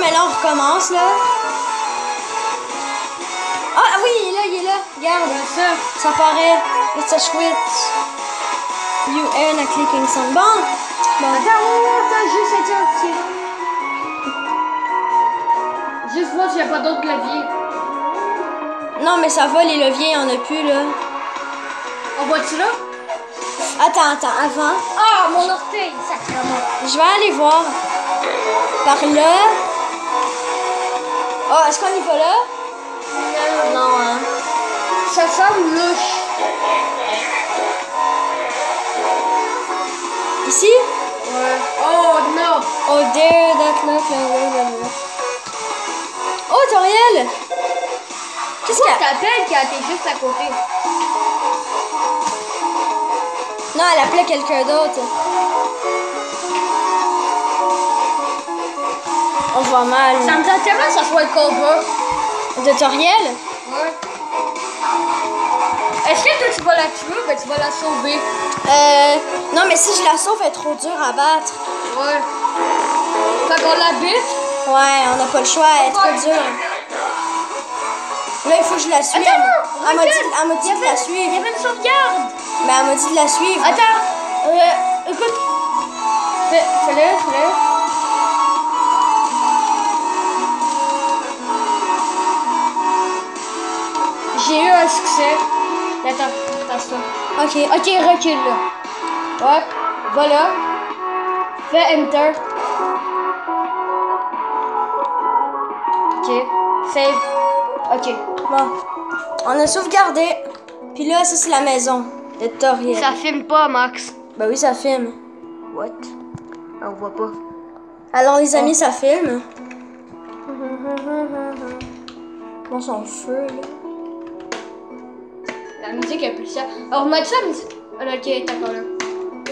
mais là, on recommence, là. Ah, ah oui, il est là, il est là. Regarde, ça, ça paraît. It's a switch. You earn a clicking sound. Bon. Bon. Attends, oh, attends, juste ok. Juste voir s'il n'y a pas d'autres claviers. Non, mais ça va, les leviers, on a plus, là. On voit-tu là? Attends, attends, avant. Ah, mon orteil, sacrément. Je vais aller voir. Par là. Oh, est-ce qu'on y va là? Non, hein. Ça semble louche. Ici? Ouais. Oh non. Oh, there, that blablabla. Oh, Toriel! Qu'est-ce qu'elle... t'appelles quand t'es juste à côté? Non, elle appelait quelqu'un d'autre. Mal. Ça me tente tellement ça soit le combat. De Toriel? Ouais. Est-ce que toi tu vas la tuer ou ben tu vas la sauver? Euh... Non, mais si je la sauve, elle est trop dure à battre. Ouais. Fait qu'on l'habite. Ouais, on n'a pas le choix, elle est trop dure. Là, il faut que je la suive. Attends, elle m'a dit, elle dit de la Il y suivre. avait une sauvegarde. Mais elle m'a dit de la suivre. Attends. Euh, écoute. Fais- Fais-le, fais-le. Attends, attends ça. Ok. Ok, recule là. Ouais, voilà. Fais Enter. Ok, save. Ok. Bon. On a sauvegardé. Puis là, ça, c'est la maison de Toriel. Ça filme pas, Max. Ben oui, ça filme. What? Ah, on voit pas. Alors, les amis, ça filme. Bon, son feu, là. La musique est plus chère. Alors, ça, la musique. Ah, ok, t'as encore là.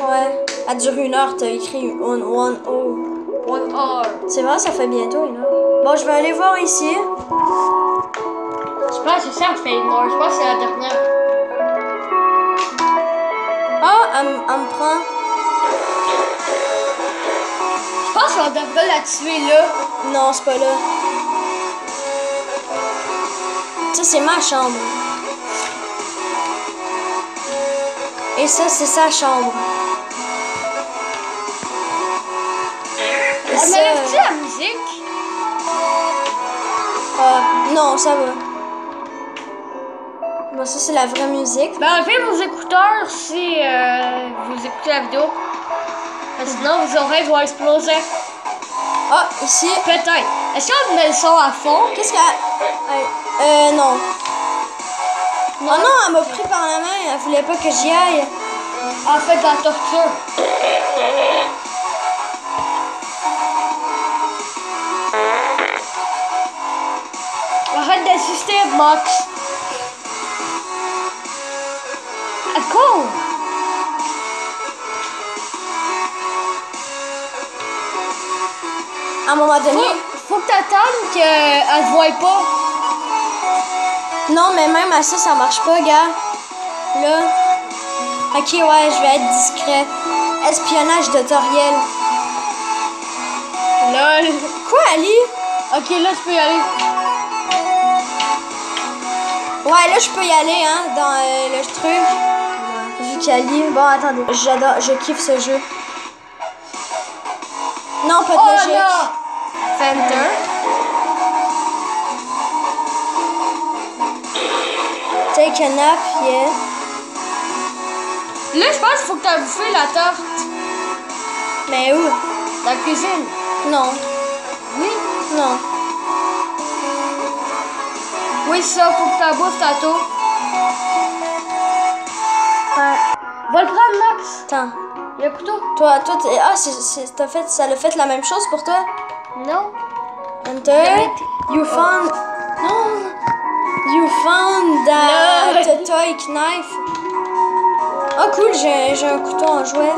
Ouais. Elle dure une heure, t'as écrit one, one, oh. One hour. C'est vrai, ça fait bientôt une heure. Bon, je vais aller voir ici. Je pense que ça me fait une heure. Je pense que c'est la dernière. Ah, elle, elle me prend. Je pense qu'on devrait la tuer là. Non, c'est pas là. Ça, c'est ma chambre. Et ça, c'est sa chambre. Elle ça, m'enlève-tu la musique? ah, non, ça va. Bon, ça, c'est la vraie musique. Ben, enlevez vos écouteurs si euh, vous écoutez la vidéo. Parce que sinon, vos oreilles vont exploser. Ah, ici. Peut-être. Est-ce qu'on met le son à fond? Qu'est-ce qu'elle. Euh, non. Oh non, elle m'a pris par la main. Elle voulait pas que j'y aille. En fait, la torture. Arrête d'insister, Max. À quoi? À un moment donné. Faut, faut que t'attendes qu'elle te voie pas. Non, mais même à ça, ça marche pas, gars. Là. Ok, ouais, je vais être discret. Espionnage de Toriel. Lol. Quoi, Ali? Ok, là, tu peux y aller. Ouais, là, je peux y aller, hein, dans euh, le truc. Vu qu'Ali. Bon, attendez. J'adore, je kiffe ce jeu. Non, pas de Oh logique. Fenter. Take a nap, yeah. Là, je pense qu'il faut que t'as bouffé la tarte. Mais où? Dans la cuisine. Non. Oui? Non. Oui, ça, faut que t'as bouffes tantôt. Ouais. Va le prendre, Max. Attends. Un couteau. Toi, toi, t'es- ah, c'est, c'est, t'as fait, ça l'a fait la même chose pour toi? Non. Enter. You found. That No. toy knife. Oh cool, j'ai, un couteau en jouet.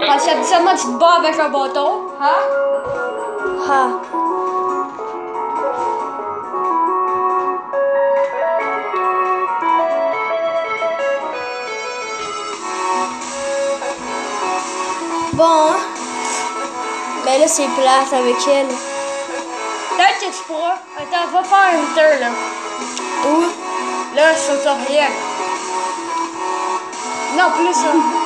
Que habituellement, tu te bats avec un bâton. Hein? Ah. Bon. Ben là, c'est plate avec elle. tu pourras. Attends, va faire Enter, là. Où? Sur rien. Non, plus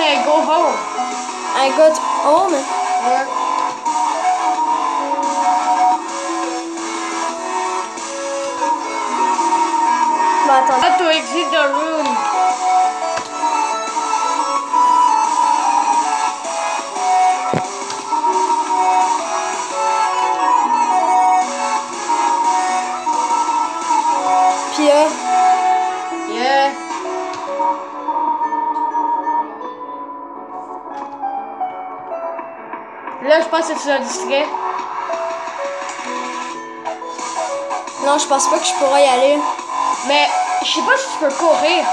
can I go home? I got home. Ouais. Bah attends. How to exit the room. Là, je pense que tu as distrait. non, je pense pas que je pourrais y aller. Mais je sais pas si tu peux courir.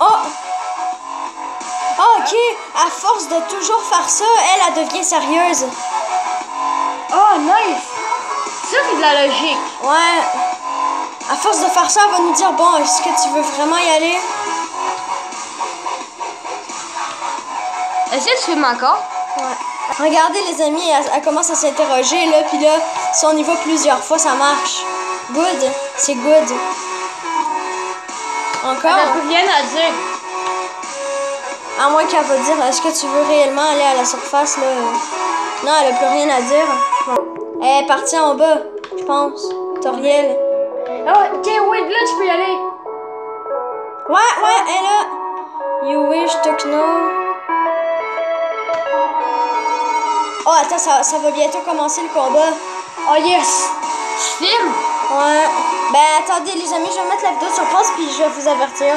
Oh! Oh, ok. À force de toujours faire ça, elle, elle devient sérieuse. Oh, nice! Ça, c'est de la logique. Ouais. À force de faire ça, elle va nous dire bon, est-ce que tu veux vraiment y aller? Est-ce que tu filmes encore? Ouais. Regardez les amis, elle, elle commence à s'interroger là, puis là, si on y va plusieurs fois, ça marche. Good, c'est good. Encore? Elle n'a plus rien à dire. À moins qu'elle va dire, est-ce que tu veux réellement aller à la surface là? Non, elle a plus rien à dire. Bon. Elle est partie en bas, je pense. Toriel. Oh, ok, oui, là, tu peux y aller. Ouais, ouais, elle est là. You wish to know. Oh, attends, ça, ça va bientôt commencer le combat. Oh, yes! Je filme? Ouais. Ben, attendez, les amis, je vais mettre la vidéo sur pause puis je vais vous avertir.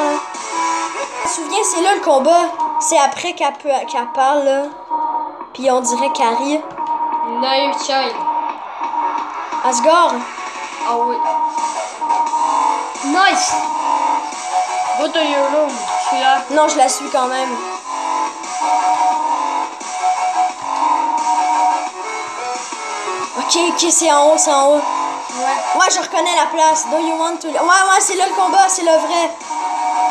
Je me souviens, c'est là le combat. C'est après qu'elle qu'elle parle, là. Puis on dirait Carrie. Naive child. Asgore. Ah oui. Nice! Go to your room. Je suis là. Non, je la suis quand même. Ok, ok, c'est en haut, c'est en haut. Ouais. Ouais, je reconnais la place. Do you want to... Ouais, ouais, c'est là le combat, c'est le vrai.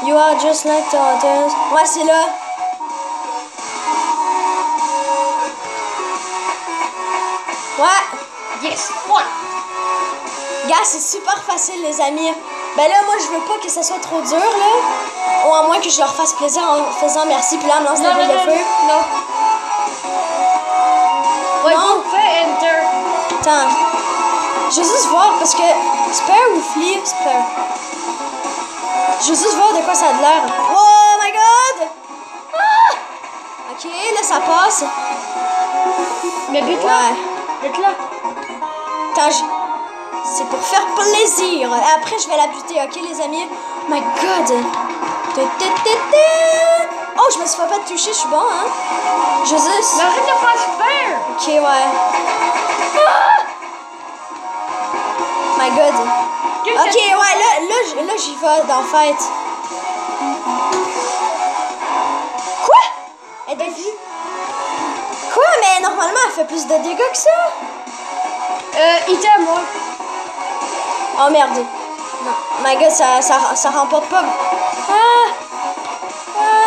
You are just like the others. Ouais, c'est là. Ouais. Yes! One! Gars, c'est super facile, les amis. Ben là, moi, je veux pas que ça soit trop dur, là. Ou à moins que je leur fasse plaisir en faisant merci, puis là, me lance la boule de non, feu. non. Attends. Je veux juste voir, parce que... Spare ou Flea? Spare. Je veux juste voir de quoi ça a de l'air. Oh my god! Ah! Ok, là, ça passe. Mais vite là. Ouais. Là. Attends, c'est pour faire plaisir. Après, je vais la buter, ok, les amis? My god! Oh, je me suis pas fait toucher, je suis bon, hein? Juste... Mais arrête de faire super! Ok, ouais. Ah! My god. Ok, ouais, là, là, là j'y vais dans fait. Quoi? Elle vue. Quoi? Mais normalement, elle fait plus de dégâts que ça. Euh, item, moi. Oh merde. Non. My god, ça, ça, ça remporte pas. Ah! Ah!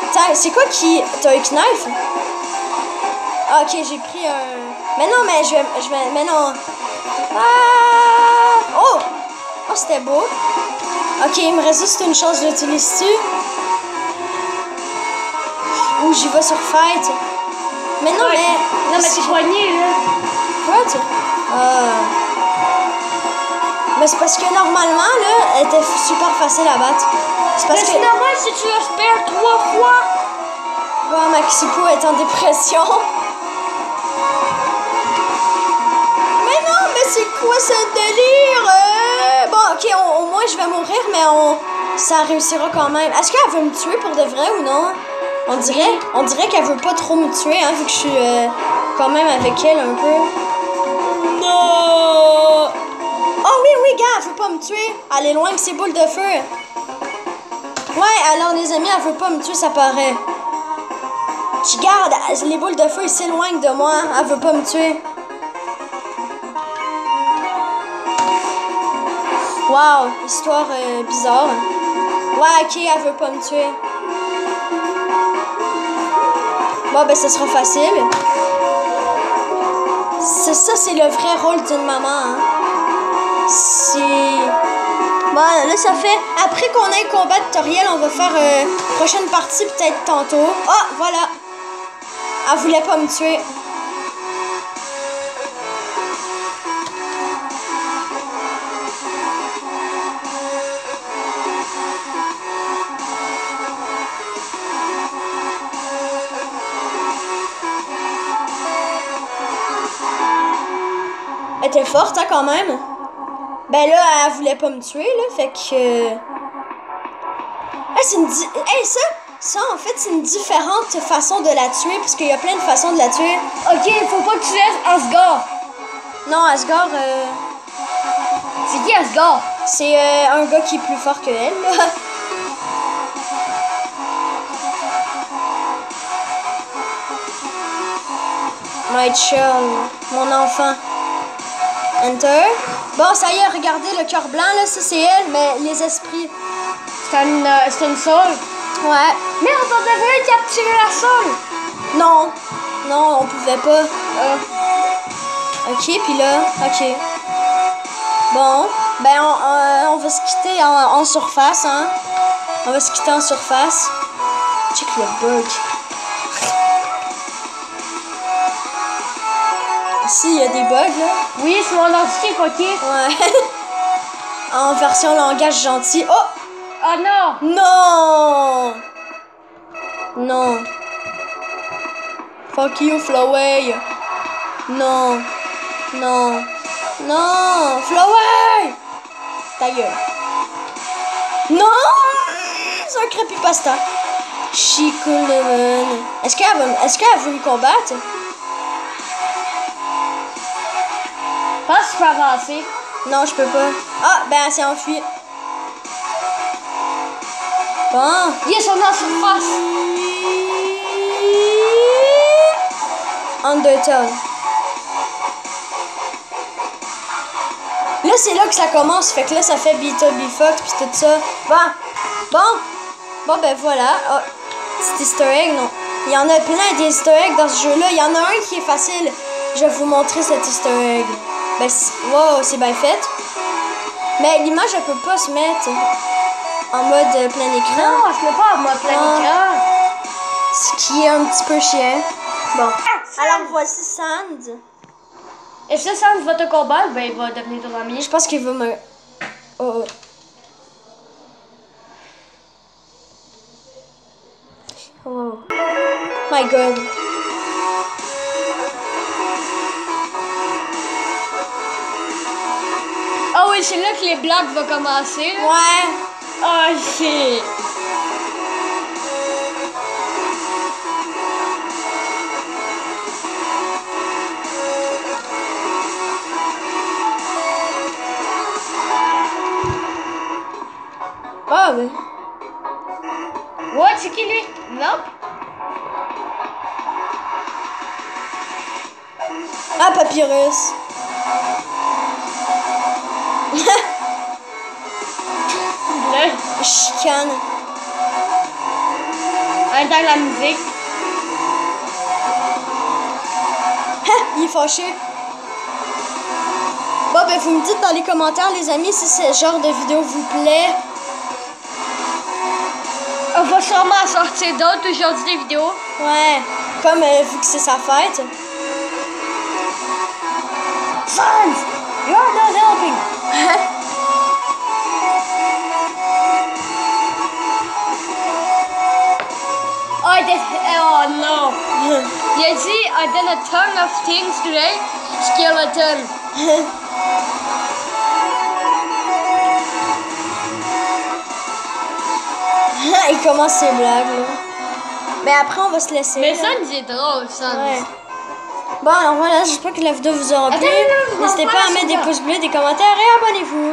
Putain. C'est quoi qui. T'as un knife? Ah, ok, j'ai pris un. Mais non, mais je vais. Je vais mais non. Ah! Oh! Oh, c'était beau. Ok, il me reste juste une chance, je l'utilise-tu? Ou j'y vais sur fight? Mais non, Ouais. mais. Non, mais t'es poigné, là. What? Ah. Mais c'est parce que normalement, là, elle était super facile à battre. C'est parce Mais que c'est normal si tu la spare trois fois. bon, Maxipo est en dépression. c'est quoi ce délire? Euh, Bon, ok, au moins je vais mourir, mais on... ça réussira quand même. Est-ce qu'elle veut me tuer pour de vrai ou non? On dirait, on dirait qu'elle veut pas trop me tuer, hein, vu que je suis euh, quand même avec elle un peu. Non! Oh oui, oui, gars, elle veut pas me tuer. Elle est loin avec ses boules de feu. Ouais, alors les amis, elle veut pas me tuer, ça paraît. Je garde, les boules de feu s'éloignent de moi. Elle veut pas me tuer. Wow, histoire euh, bizarre. Ouais, ok, elle veut pas me tuer. Bon, ben, ça sera facile. C'est ça, c'est le vrai rôle d'une maman. Hein. C'est. Bon, là, ça fait. Après qu'on ait le combat tutoriel, on va faire euh, prochaine partie, peut-être tantôt. Ah, voilà. Elle voulait pas me tuer. Était forte, hein, quand même. Ben là, elle voulait pas me tuer, là, fait que... Ah, c'est une... di- Hey, ça, ça, en fait, c'est une différente façon de la tuer, parce qu'il y a plein de façons de la tuer. Ok, faut pas que tu laisses Asgard. Non, Asgard, euh, C'est qui Asgard? c'est euh, un gars qui est plus fort que elle, là. My child, mon enfant. Enter. Bon, ça y est, regardez le cœur blanc, là, ça c'est elle, mais les esprits. C'est une, euh, c'est une soul. Ouais. Merde, on devrait capturer la soul. Non. Non, on pouvait pas. Euh, Ok, puis là, ok. Bon, ben on, euh, on va se quitter en, en surface, hein. On va se quitter en surface. Check le bug. Ici, il y a des bugs, là. oui, c'est mon identité, ok. Ouais. en version langage gentil. Oh! Ah non. Non! Non. Fuck you, Flowey. Non. Non. Non! Flowey! Ta gueule. Non! C'est un creepypasta. Chico Lemon. Est-ce qu'elle va, est-ce qu'elle veut me combattre? Pas si je peux avancer. Non, je peux pas. Ah, ben elle s'est. Bon. Yes, on est en surface. Undertale. Là, c'est là que ça commence. Fait que là, ça fait Beat Up, Fox puis tout ça. Bon. Bon. Bon, ben voilà. Oh, petit easter egg, non. Il y en a plein des easter eggs dans ce jeu-là. Il y en a un qui est facile. Je vais vous montrer cet easter egg. Ben, c'est- wow, c'est bien fait. Mais l'image, elle peut pas se mettre en mode plein écran. Non, je peux pas, moi, plein Ah. écran. Ce qui est un petit peu chiant. Bon. Alors, voici Sand. Et si ça va te combattre, ben il va devenir ton ami. Je pense qu'il va me. Oh. Oh. My god. Oui, c'est là que les blagues vont commencer. Ouais. Ah, shit. Dans la musique. Il est fâché. Bon, ben, vous me dites dans les commentaires, les amis, si ce genre de vidéo vous plaît. On va sûrement sortir d'autres aujourd'hui des vidéos. Ouais. Comme euh, vu que c'est sa fête. Sans! You're not helping! I did a ton of things today. Skeleton. Il commence ses blagues, là. Mais après, on va se laisser. Mais ça, c'est drôle, ça. Ouais. Bon, alors voilà, j'espère que la vidéo vous aura plu. N'hésitez pas à mettre des pouces bleus, des commentaires et abonnez-vous.